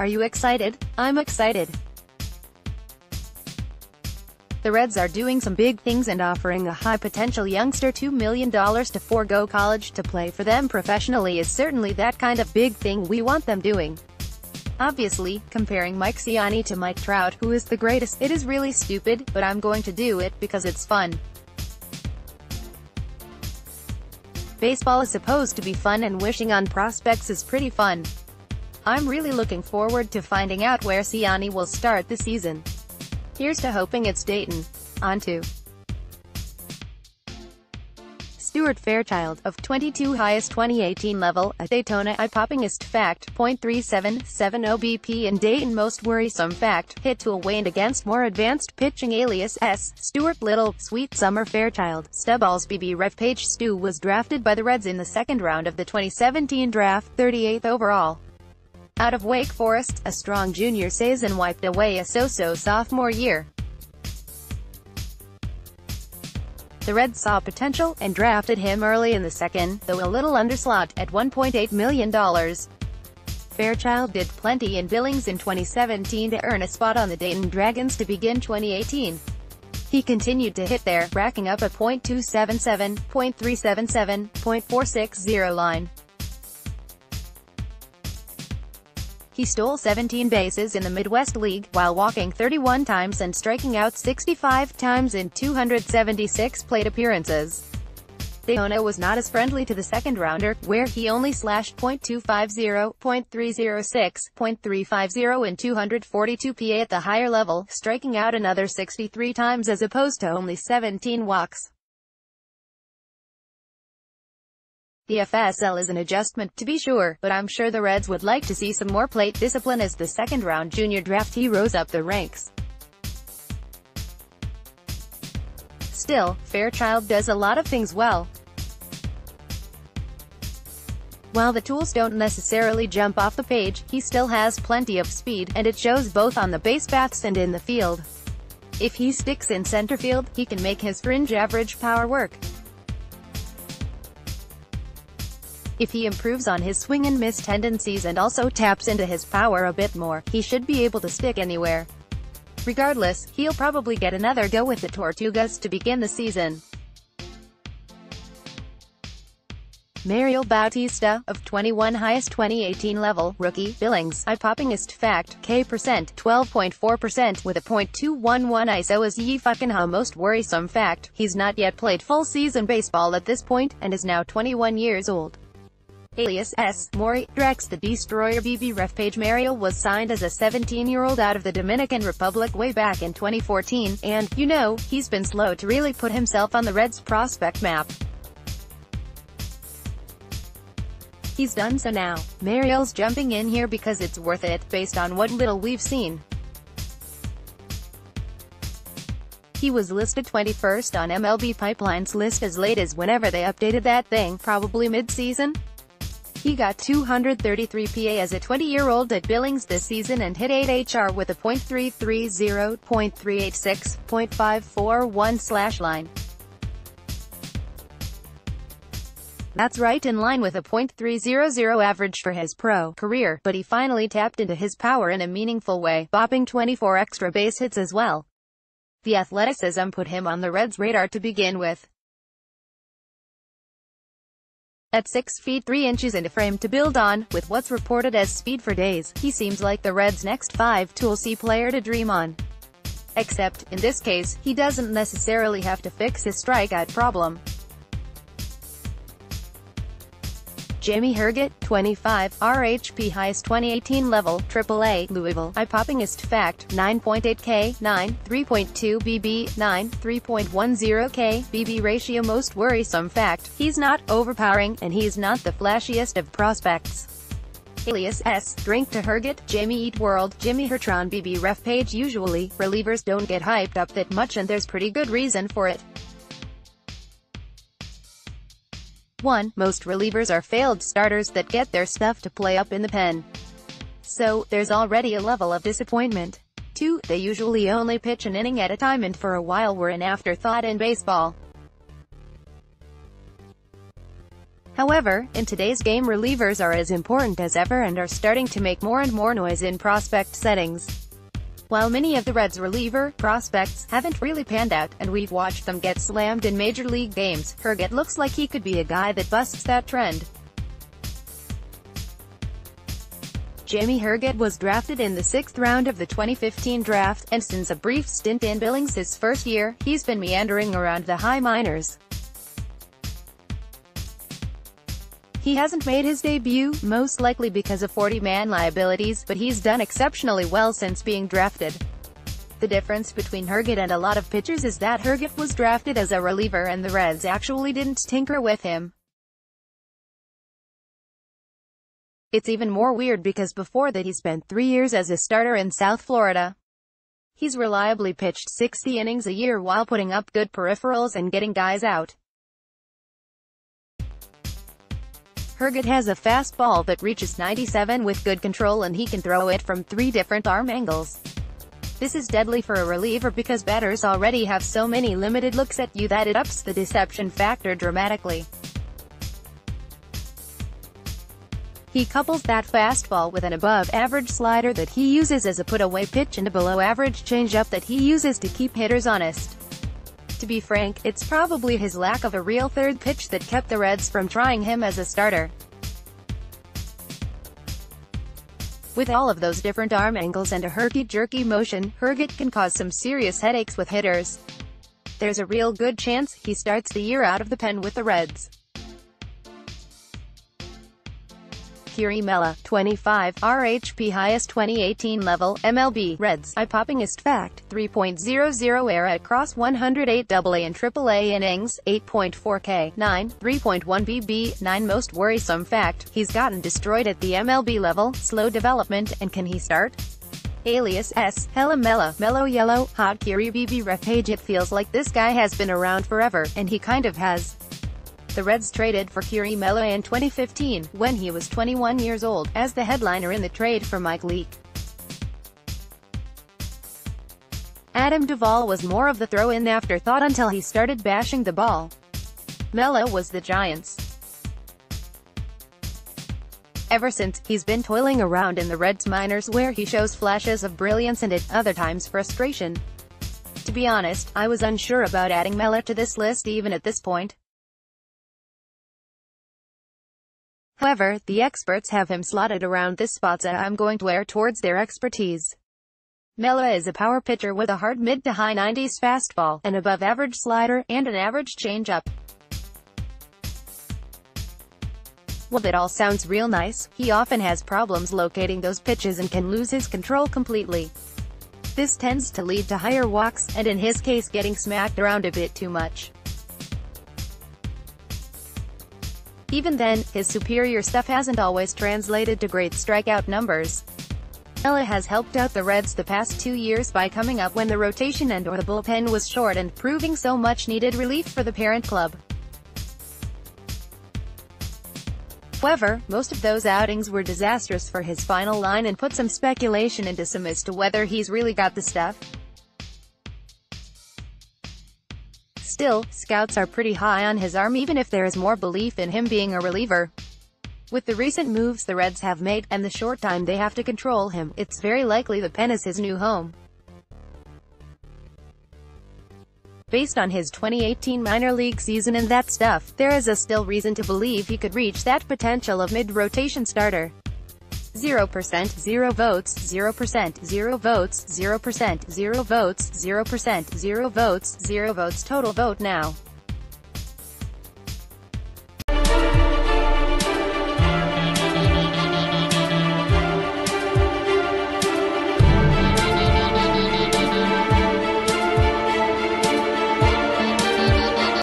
Are you excited? I'm excited. The Reds are doing some big things and offering a high-potential youngster $2 million to forego college to play for them professionally is certainly that kind of big thing we want them doing. Obviously, comparing Mike Siani to Mike Trout, who is the greatest, it is really stupid, but I'm going to do it because it's fun. Baseball is supposed to be fun and wishing on prospects is pretty fun. I'm really looking forward to finding out where Siani will start the season. Here's to hoping it's Dayton. On to Stuart Fairchild, of 22 highest 2018 level, at Daytona eye-poppingest fact, .377 OBP and Dayton most worrisome fact, hit to a waned against more advanced pitching alias S, Stuart Little, Sweet Summer Fairchild, Stubballs BB Ref page Stu was drafted by the Reds in the second round of the 2017 draft, 38th overall. Out of Wake Forest, a strong junior season wiped away a so-so sophomore year. The Reds saw potential, and drafted him early in the second, though a little underslot, at $1.8 million. Fairchild did plenty in Billings in 2017 to earn a spot on the Dayton Dragons to begin 2018. He continued to hit there, racking up a .277, .377, .460 line. He stole 17 bases in the Midwest League, while walking 31 times and striking out 65 times in 276 plate appearances. Daytona was not as friendly to the second-rounder, where he only slashed .250, .306, .350 and 242 PA at the higher level, striking out another 63 times as opposed to only 17 walks. The FSL is an adjustment, to be sure, but I'm sure the Reds would like to see some more plate discipline as the second-round junior draftee rose up the ranks. Still, Fairchild does a lot of things well. While the tools don't necessarily jump off the page, he still has plenty of speed, and it shows both on the base paths and in the field. If he sticks in center field, he can make his fringe average power work. If he improves on his swing and miss tendencies and also taps into his power a bit more, he should be able to stick anywhere. Regardless, he'll probably get another go with the Tortugas to begin the season. Mariel Bautista, of 21 highest 2018 level, rookie, Billings, eye-poppingest fact, K percent, 12.4% with a .211 ISO is ye fucking ha most worrisome fact, he's not yet played full season baseball at this point, and is now 21 years old alias S. Maury, Drex the Destroyer BB ref page Mariel was signed as a 17-year-old out of the Dominican Republic way back in 2014, and, you know, he's been slow to really put himself on the Reds prospect map. He's done so now. Mariel's jumping in here because it's worth it, based on what little we've seen. He was listed 21st on MLB Pipeline's list as late as whenever they updated that thing, probably mid-season. He got 233 PA as a 20-year-old at Billings this season and hit 8 HR with a .330, .386, .541 slash line. That's right in line with a .300 average for his pro career, but he finally tapped into his power in a meaningful way, bopping 24 extra base hits as well. The athleticism put him on the Reds' radar to begin with. At 6 feet 3 inches and a frame to build on, with what's reported as speed for days, he seems like the Reds' next 5-tool C player to dream on. Except, in this case, he doesn't necessarily have to fix his strikeout problem. Jamie Herget, 25, RHP highest 2018 level, AAA, Louisville, eye-poppingest fact, 9.8K, 9, 3.2 BB, 9, 3.10K, BB ratio most worrisome fact, he's not overpowering, and he's not the flashiest of prospects alias S, drink to Herget, Jamie Eat World, Jimmy Hertron BB ref page Usually, relievers don't get hyped up that much and there's pretty good reason for it. 1. Most relievers are failed starters that get their stuff to play up in the pen. So, there's already a level of disappointment. 2. They usually only pitch an inning at a time and for a while were an afterthought in baseball. However, in today's game relievers are as important as ever and are starting to make more and more noise in prospect settings. While many of the Reds' reliever prospects haven't really panned out, and we've watched them get slammed in major league games, Herget looks like he could be a guy that busts that trend. Jamie Herget was drafted in the sixth round of the 2015 draft, and since a brief stint in Billings his first year, he's been meandering around the high minors. He hasn't made his debut, most likely because of 40-man liabilities, but he's done exceptionally well since being drafted. The difference between Herget and a lot of pitchers is that Herget was drafted as a reliever and the Reds actually didn't tinker with him. It's even more weird because before that he spent three years as a starter in South Florida. He's reliably pitched 60 innings a year while putting up good peripherals and getting guys out. Herget has a fastball that reaches 97 with good control and he can throw it from three different arm angles. This is deadly for a reliever because batters already have so many limited looks at you that it ups the deception factor dramatically. He couples that fastball with an above-average slider that he uses as a put-away pitch and a below-average changeup that he uses to keep hitters honest. To be frank, it's probably his lack of a real third pitch that kept the Reds from trying him as a starter. With all of those different arm angles and a herky-jerky motion, Herget can cause some serious headaches with hitters. There's a real good chance he starts the year out of the pen with the Reds. Keury Mella, 25, RHP highest 2018 level, MLB, Reds, eye-poppingest fact, 3.00 era across 108 AA and AAA innings, 8.4 K, 9, 3.1 BB, 9 most worrisome fact, he's gotten destroyed at the MLB level, slow development, and can he start? Alias S. Hella Mella, Mellow Yellow, Hot Keury BB ref page It feels like this guy has been around forever, and he kind of has. The Reds traded for Keury Mella in 2015, when he was 21 years old, as the headliner in the trade for Mike Leake. Adam Duvall was more of the throw-in afterthought until he started bashing the ball. Mella was the Giants. Ever since, he's been toiling around in the Reds minors where he shows flashes of brilliance and at other times frustration. To be honest, I was unsure about adding Mella to this list even at this point. However, the experts have him slotted around this spot so I'm going to err towards their expertise. Mella is a power pitcher with a hard mid to high 90s fastball, an above-average slider, and an average changeup. While that all sounds real nice, he often has problems locating those pitches and can lose his control completely. This tends to lead to higher walks, and in his case getting smacked around a bit too much. Even then, his superior stuff hasn't always translated to great strikeout numbers. Ella has helped out the Reds the past two years by coming up when the rotation and or the bullpen was short and proving so much needed relief for the parent club. However, most of those outings were disastrous for his final line and put some speculation into some as to whether he's really got the stuff. Still, scouts are pretty high on his arm even if there is more belief in him being a reliever. With the recent moves the Reds have made, and the short time they have to control him, it's very likely the pen is his new home. Based on his 2018 minor league season and that stuff, there is a still reason to believe he could reach that potential of mid-rotation starter. 0%, 0 votes, 0%, 0 votes, 0%, 0 votes, 0%, 0 votes, 0 votes total vote now.